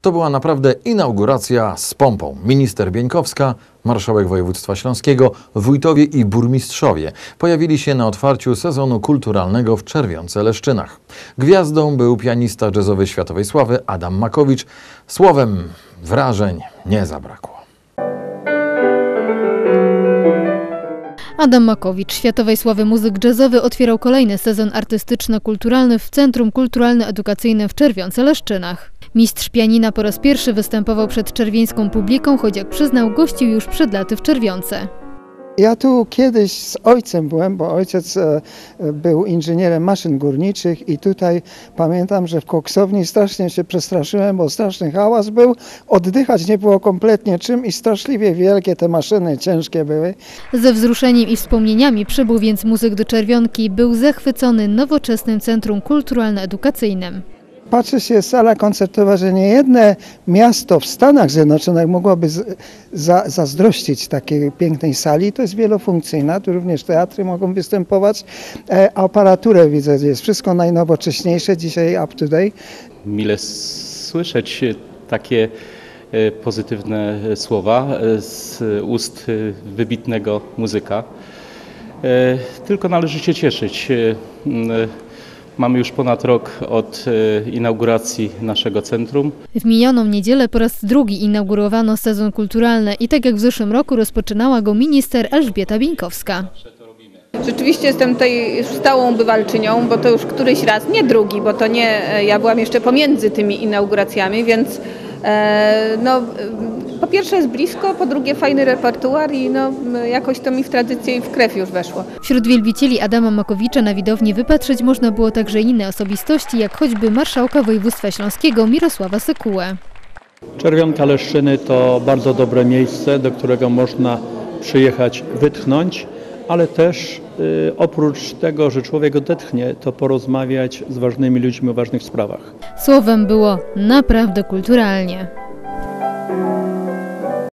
To była naprawdę inauguracja z pompą. Minister Bieńkowska, marszałek województwa śląskiego, wójtowie i burmistrzowie pojawili się na otwarciu sezonu kulturalnego w Czerwionce-Leszczynach. Gwiazdą był pianista jazzowy światowej sławy Adam Makowicz. Słowem wrażeń nie zabrakło. Adam Makowicz, światowej sławy muzyk jazzowy, otwierał kolejny sezon artystyczno-kulturalny w Centrum Kulturalno-Edukacyjnym w Czerwionce-Leszczynach. Mistrz pianina po raz pierwszy występował przed czerwieńską publiką, choć jak przyznał, gościł już przed laty w Czerwionce. Ja tu kiedyś z ojcem byłem, bo ojciec e, był inżynierem maszyn górniczych i tutaj pamiętam, że w koksowni strasznie się przestraszyłem, bo straszny hałas był. Oddychać nie było kompletnie czym i straszliwie wielkie te maszyny, ciężkie były. Ze wzruszeniem i wspomnieniami przybył więc muzyk do Czerwionki, był zachwycony nowoczesnym Centrum Kulturalno-Edukacyjnym. Patrzy się sala koncertowa, że nie jedne miasto w Stanach Zjednoczonych mogłoby z, za, zazdrościć takiej pięknej sali. To jest wielofunkcyjna, tu również teatry mogą występować. E, aparaturę widzę, jest wszystko najnowocześniejsze, dzisiaj up to date. Mile słyszeć takie e, pozytywne słowa e, z ust e, wybitnego muzyka. E, Tylko należy się cieszyć. Mamy już ponad rok od e, inauguracji naszego centrum. W minioną niedzielę po raz drugi inaugurowano sezon kulturalny i tak jak w zeszłym roku rozpoczynała go minister Elżbieta Bieńkowska. Rzeczywiście jestem tutaj stałą bywalczynią, bo to już któryś raz, nie drugi, bo to nie, e, ja byłam jeszcze pomiędzy tymi inauguracjami, więc no, e, po pierwsze jest blisko, po drugie fajny repertuar i no, jakoś to mi w tradycję i w krew już weszło. Wśród wielbicieli Adama Makowicza na widowni wypatrzeć można było także inne osobistości, jak choćby marszałka województwa śląskiego Mirosława Sekułę. Czerwionka Leszczyny to bardzo dobre miejsce, do którego można przyjechać, wytchnąć, ale też y, oprócz tego, że człowiek odetchnie, to porozmawiać z ważnymi ludźmi o ważnych sprawach. Słowem było naprawdę kulturalnie.